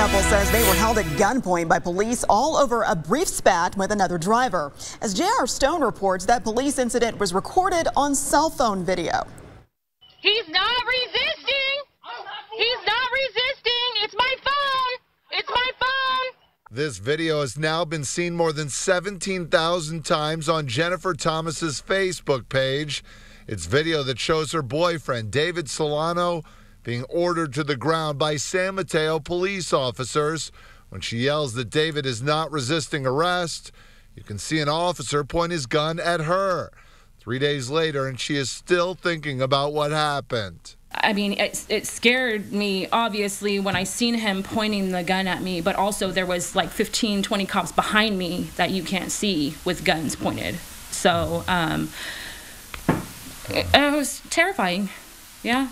couple says they were held at gunpoint by police all over a brief spat with another driver. As J.R. Stone reports, that police incident was recorded on cell phone video. He's not resisting. He's not resisting. It's my phone. It's my phone. This video has now been seen more than 17,000 times on Jennifer Thomas's Facebook page. It's video that shows her boyfriend, David Solano, being ordered to the ground by San Mateo police officers. When she yells that David is not resisting arrest, you can see an officer point his gun at her. Three days later, and she is still thinking about what happened. I mean, it, it scared me, obviously, when I seen him pointing the gun at me, but also there was like 15, 20 cops behind me that you can't see with guns pointed. So um, it, it was terrifying. Yeah.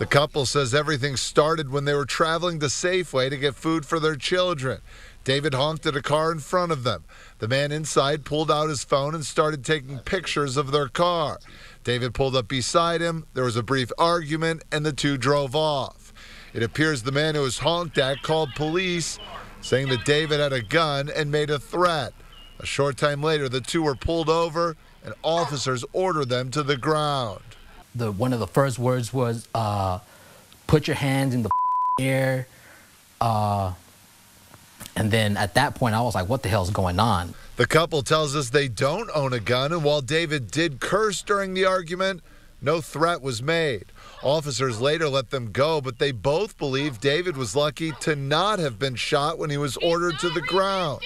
The couple says everything started when they were traveling to Safeway to get food for their children. David honked at a car in front of them. The man inside pulled out his phone and started taking pictures of their car. David pulled up beside him. There was a brief argument, and the two drove off. It appears the man who was honked at called police, saying that David had a gun and made a threat. A short time later, the two were pulled over, and officers ordered them to the ground the one of the first words was uh, "Put your hands in the air," uh, and then at that point, I was like, "What the hell's going on?" The couple tells us they don't own a gun, and while David did curse during the argument, no threat was made. Officers later let them go, but they both believe David was lucky to not have been shot when he was ordered to the ground.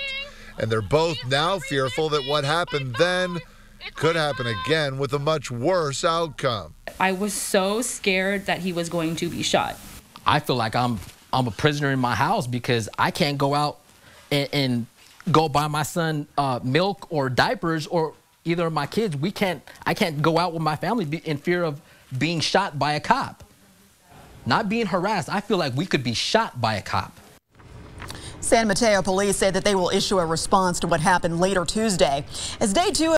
And they're both now fearful that what happened then could happen again with a much worse outcome. I was so scared that he was going to be shot. I feel like I'm I'm a prisoner in my house because I can't go out and, and go buy my son uh, milk or diapers or either of my kids. We can't. I can't go out with my family in fear of being shot by a cop. Not being harassed. I feel like we could be shot by a cop. San Mateo police say that they will issue a response to what happened later Tuesday. As day two